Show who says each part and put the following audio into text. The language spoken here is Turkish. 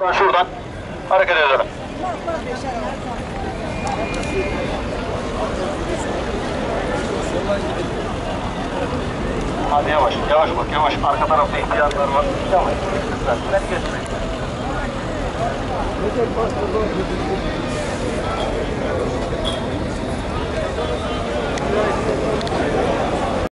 Speaker 1: Ben şuradan hareket edelim. Hadi yavaş, yavaş bak, yavaş. Arka tarafta ihtiyarlar var. Yavaş. Lütfen, beni geçmeyin.